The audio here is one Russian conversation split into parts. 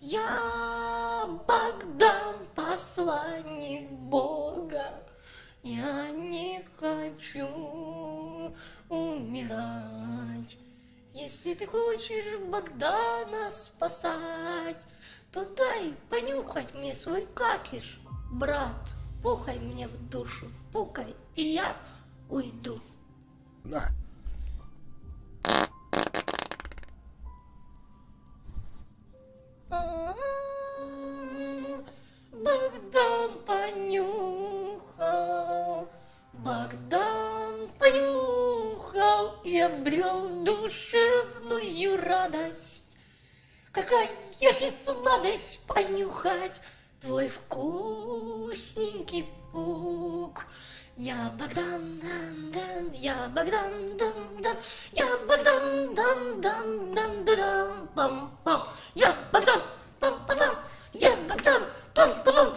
Я Богдан, посланник Бога. Я не хочу умирать. Если ты хочешь Богдана спасать, то дай понюхать мне свой какиш, брат. Пухай мне в душу, пукай, и я уйду. На. Богдан понюхал, Богдан понюхал и обрел душевную радость. Какая же сладость понюхать твой вкусненький пук. Я Богдан, дан, дан, я Богдан, дан, дан, я Богдан, дан, дан, дан, дан, пам, пам, я Богдан, пам, пам, пам, я Богдан, пам, пам, пам,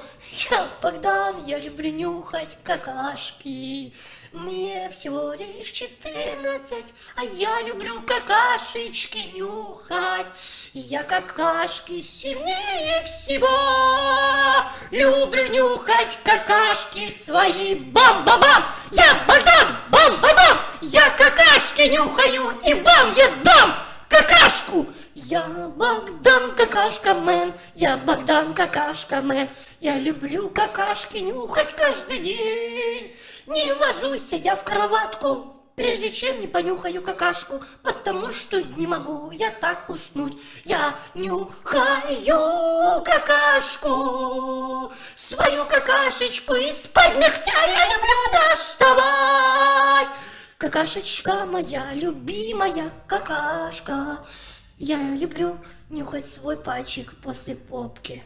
я Богдан, я люблю нюхать какашки. Мне всего лишь четырнадцать, а я люблю какашечки нюхать. Я какашки сильнее всего Люблю нюхать какашки свои Бам-бам-бам! Я Богдан! Бам-бам-бам! Я какашки нюхаю и вам я дам какашку! Я Богдан какашка мэн, я Богдан какашка мэн, я люблю какашки нюхать каждый день. Не ложусь я в кроватку, прежде чем не понюхаю какашку, потому что не могу я так уснуть. Я нюхаю какашку, свою какашечку из-под ногтя я люблю доставать. Какашечка моя любимая какашка, я люблю нюхать свой пальчик после попки.